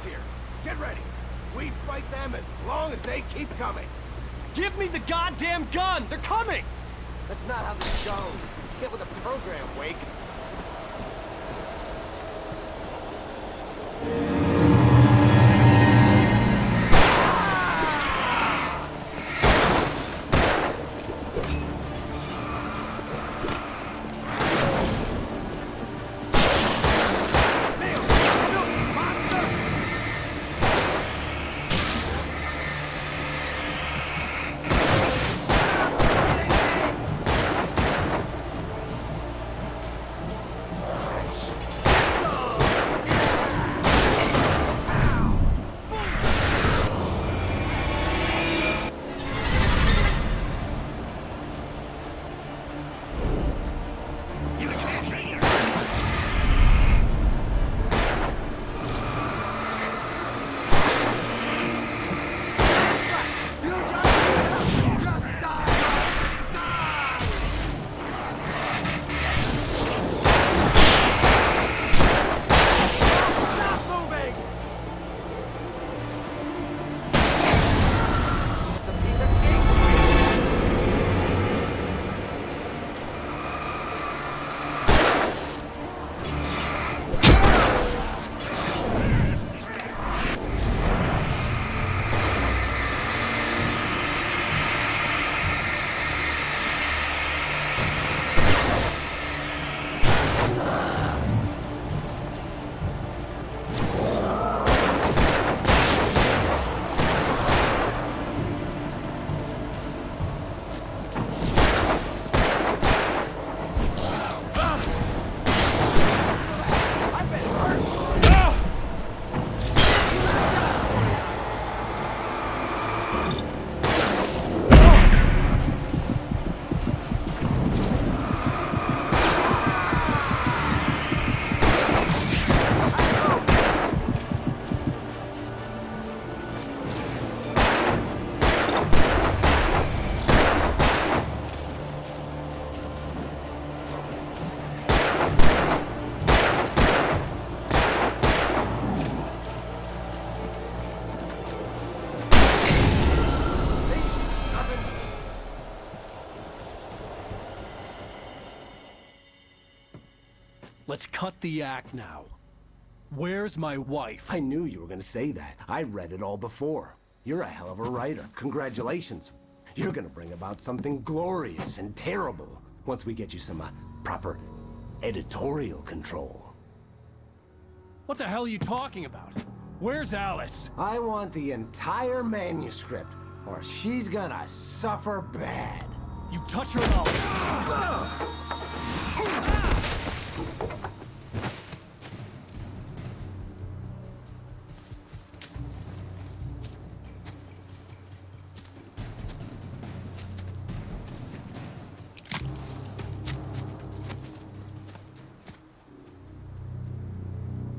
Guards here. Get ready. We fight them as long as they keep coming. Give me the goddamn gun! They're coming! That's not how this goes. Get with the program, Wake. Let's cut the act now. Where's my wife? I knew you were gonna say that. I read it all before. You're a hell of a writer. Congratulations. You're gonna bring about something glorious and terrible once we get you some uh, proper editorial control. What the hell are you talking about? Where's Alice? I want the entire manuscript, or she's gonna suffer bad. You touch her.